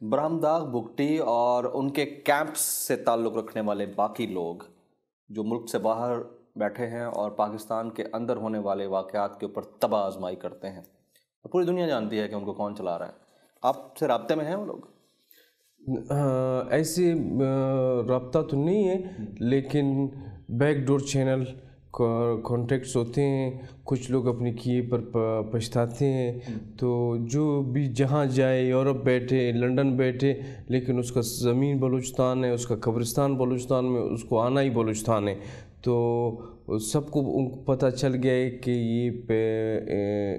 برہمداغ بگٹی اور ان کے کیمپس سے تعلق رکھنے والے باقی لوگ جو ملک سے باہر بیٹھے ہیں اور پاکستان کے اندر ہونے والے واقعات کے اوپر تباہ آزمائی کرتے ہیں۔ پوری دنیا جانتی ہے کہ ان کو کون چلا رہا ہے۔ آپ سے رابطے میں ہیں وہ لوگ؟ ایسے رابطہ تو نہیں ہے لیکن بیک ڈور چینل کانٹیکٹس ہوتے ہیں کچھ لوگ اپنے کیے پر پچھتاتے ہیں تو جو بھی جہاں جائے یورپ بیٹھے لنڈن بیٹھے لیکن اس کا زمین بلوچستان ہے اس کا قبرستان بلوچستان میں اس کو آنا ہی بلوچستان ہے تو سب کو پتہ چل گیا ہے کہ یہ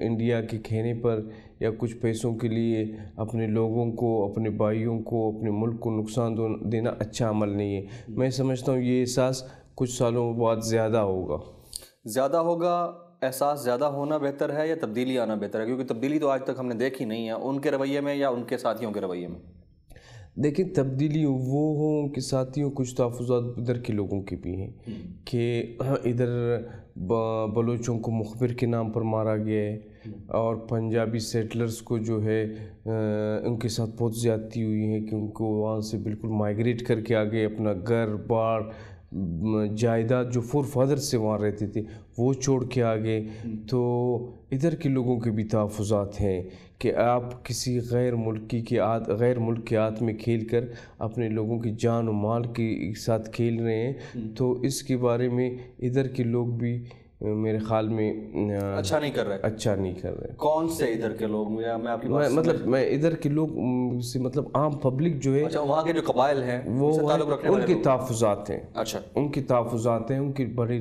انڈیا کے کھینے پر یا کچھ پیسوں کے لیے اپنے لوگوں کو اپنے بھائیوں کو اپنے ملک کو نقصان دینا اچھا عمل نہیں ہے میں سمجھتا ہوں یہ احساس کچھ سالوں بعد زیادہ ہوگا؟ زیادہ ہوگا احساس زیادہ ہونا بہتر ہے یا تبدیلی آنا بہتر ہے؟ کیونکہ تبدیلی تو آج تک ہم نے دیکھی نہیں ہے ان کے رویے میں یا ان کے ساتھیوں کے رویے میں؟ دیکھیں تبدیلی وہ ہوں کہ ساتھیوں کچھ تحفظات ادھر کے لوگوں کے بھی ہیں کہ ادھر بلوچوں کو مخبر کے نام پر مارا گیا ہے اور پنجابی سیٹلرز کو جو ہے ان کے ساتھ بہت زیادتی ہوئی ہے کہ ان کو وہاں سے بالکل مائگریٹ کر کے آگے اپنا گھر بار جائیداد جو فور فادر سے وہاں رہتے تھے وہ چھوڑ کے آگے۔ تو ادھر کے لوگوں کے بھی تحفظات ہیں کہ آپ کسی غیر ملکی کے آت غیر ملک کے آت میں کھیل کر اپنے لوگوں کی جان و مال کے ساتھ کھیل رہے ہیں۔ تو اس کے بارے میں ادھر کے لوگ بھی میرے خیال میں اچھا نہیں کر رہے۔ اچھا نہیں کر رہے۔ کون سے ادھر کے لوگ؟ میں آپ کی مطلب میں ادھر کے لوگ سے مطلب عام پبلک جو ہے اچھا وہاں کے جو قبائل ہیں وہ ان کے تحفظات ہیں۔ اچھا۔ ان کے تحفظات ہیں ان کے بڑے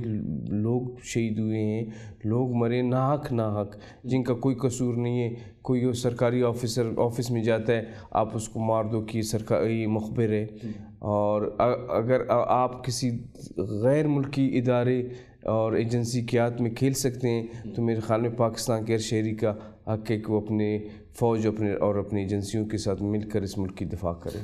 لوگ شہید ہوئے ہیں لوگ مرے ناحق ناحق جن کا کوئی قصور نہیں ہے۔ کوئی سرکاری آفیسر آفس میں جاتا ہے آپ اس کو مار دو کہ سرکاری مخبر ہے۔ اور اگر آپ کسی غیر ملکی ادارے اور ایجنسی کے ہاتھ میں کھیل سکتے ہیں، تو میرے خیال میں پاکستان کے ہر شہری کا حق ہے کہ وہ اپنے فوج، اپنے اور اپنی ایجنسیوں کے ساتھ مل کر اس ملک کی دفاع کرے۔